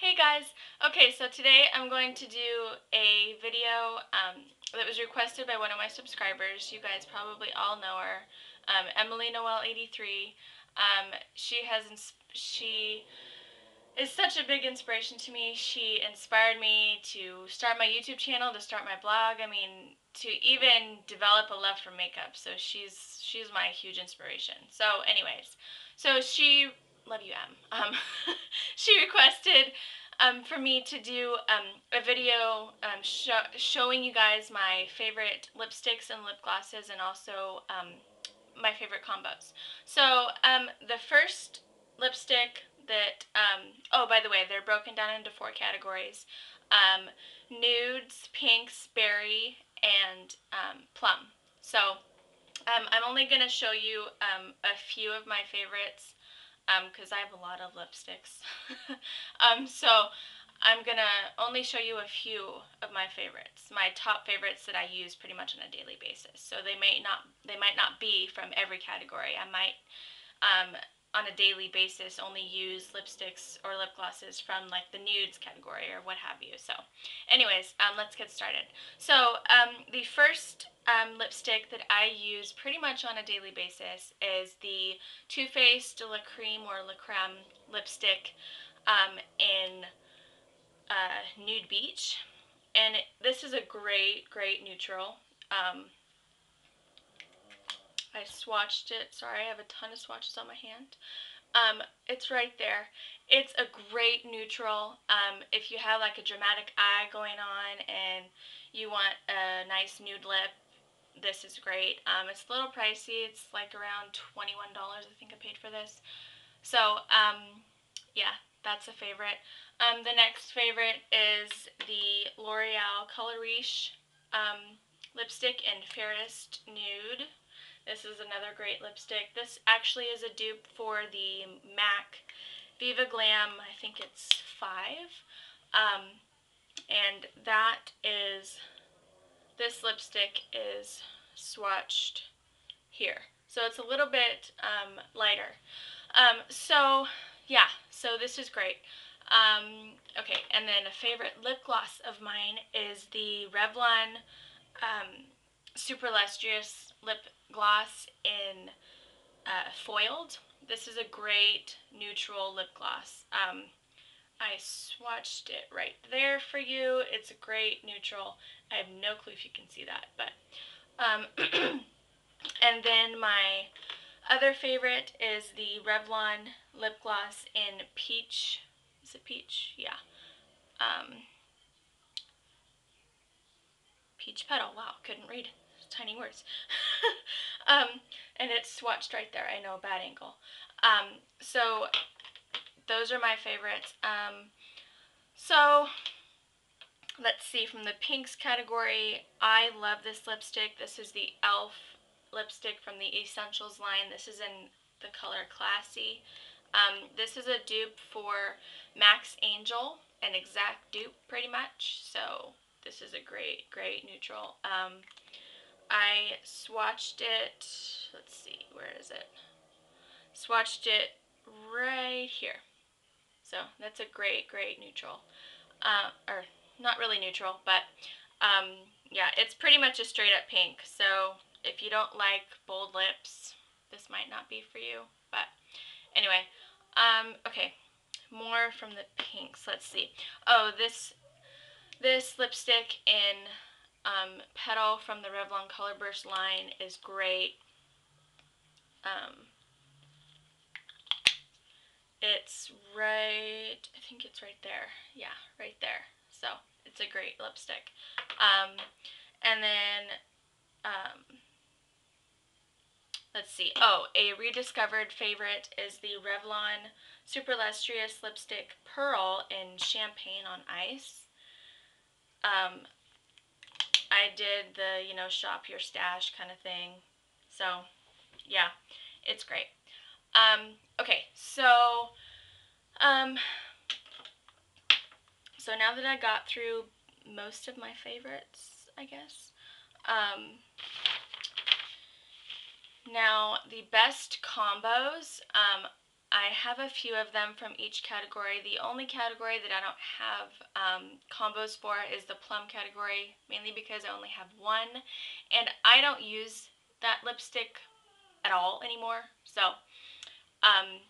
Hey guys! Okay, so today I'm going to do a video um, that was requested by one of my subscribers. You guys probably all know her, um, Emily Noel 83. Um, she has she is such a big inspiration to me. She inspired me to start my YouTube channel, to start my blog. I mean, to even develop a love for makeup. So she's she's my huge inspiration. So, anyways, so she love you, Em. Um, she requested um, for me to do um, a video um, sh showing you guys my favorite lipsticks and lip glosses and also um, my favorite combos. So um, the first lipstick that, oh, by the way, they're broken down into four categories. nudes, pinks, berry, and plum. So I'm only going to show you a few of my favorites because um, I have a lot of lipsticks. um, so I'm gonna only show you a few of my favorites, my top favorites that I use pretty much on a daily basis. So they may not, they might not be from every category. I might, um, on a daily basis, only use lipsticks or lip glosses from like the nudes category or what have you. So, anyways, um, let's get started. So um, the first um, lipstick that I use pretty much on a daily basis is the Too Faced La Creme or La Creme lipstick um, in uh, Nude Beach. And it, this is a great, great neutral. Um, I swatched it. Sorry, I have a ton of swatches on my hand. Um, it's right there. It's a great neutral. Um, if you have like a dramatic eye going on and you want a nice nude lip, this is great. Um, it's a little pricey. It's like around $21 I think I paid for this. So, um, yeah, that's a favorite. Um, the next favorite is the L'Oreal Color Riche um, lipstick in Fairest Nude. This is another great lipstick. This actually is a dupe for the MAC Viva Glam, I think it's 5. Um, and that is this lipstick is swatched here. So it's a little bit um, lighter. Um, so yeah, so this is great. Um, okay, and then a favorite lip gloss of mine is the Revlon um, Super Lustrous Lip Gloss in uh, Foiled. This is a great neutral lip gloss. Um, I swatched it right there for you. It's a great neutral. I have no clue if you can see that, but um, and then my other favorite is the Revlon lip gloss in peach. Is it peach? Yeah. Um, peach petal. Wow, couldn't read tiny words. um, and it's swatched right there. I know, bad angle. Um, so those are my favorites. Um, so, let's see, from the pinks category, I love this lipstick. This is the e.l.f. lipstick from the Essentials line. This is in the color Classy. Um, this is a dupe for MAC's Angel, an exact dupe pretty much. So this is a great, great neutral. Um, I swatched it, let's see, where is it? Swatched it right here. So that's a great, great neutral. Uh, or not really neutral, but um, yeah, it's pretty much a straight up pink. So if you don't like bold lips, this might not be for you. But anyway, um, okay, more from the pinks. Let's see. Oh, this this lipstick in um, Petal from the Revlon Colorburst line is great. Um, it's right, I think it's right there. Yeah, right there. So it's a great lipstick. Um, and then, um, let's see. Oh, a rediscovered favorite is the Revlon Super Lustrous Lipstick Pearl in Champagne on Ice. Um, I did the, you know, shop your stash kind of thing. So, yeah, it's great. Um, okay, so, um, so now that I got through most of my favorites, I guess, um, now the best combos, um, I have a few of them from each category. The only category that I don't have um, combos for is the plum category, mainly because I only have one, and I don't use that lipstick at all anymore. So, um,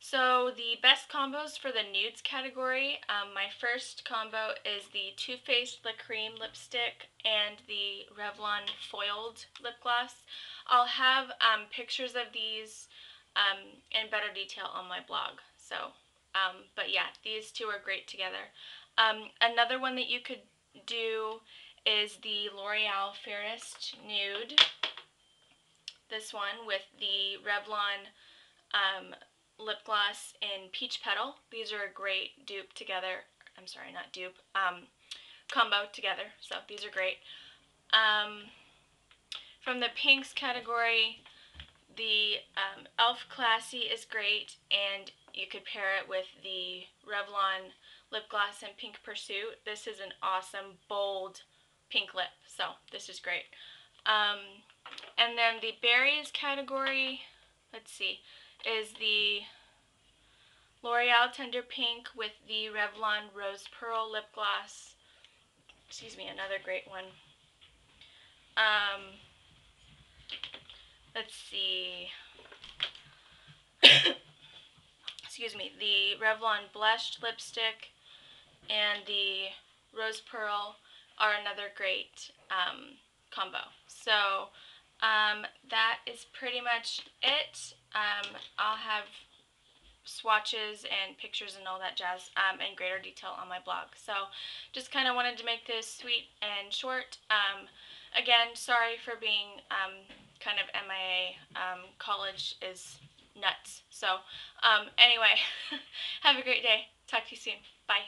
so the best combos for the nudes category, um, my first combo is the Too Faced La Creme lipstick and the Revlon foiled lip gloss. I'll have um, pictures of these um, in better detail on my blog. So, um, but yeah, these two are great together. Um, another one that you could do is the L'Oreal Fairest Nude. This one with the Revlon um, lip gloss in Peach Petal. These are a great dupe together. I'm sorry, not dupe. Um, combo together. So these are great. Um, from the pinks category, the um, e.l.f. Classy is great, and you could pair it with the Revlon lip gloss in Pink Pursuit. This is an awesome, bold pink lip, so this is great. Um, and then the berries category, let's see, is the L'Oreal Tender Pink with the Revlon Rose Pearl lip gloss. Excuse me, another great one. Um, let's see. Excuse me, the Revlon Blushed Lipstick and the Rose Pearl are another great um, combo. So um, that is pretty much it. Um, I'll have swatches and pictures and all that jazz um, in greater detail on my blog. So just kind of wanted to make this sweet and short. Um, again, sorry for being um, kind of MIA. Um, college is nuts. So um, anyway, have a great day. Talk to you soon. Bye.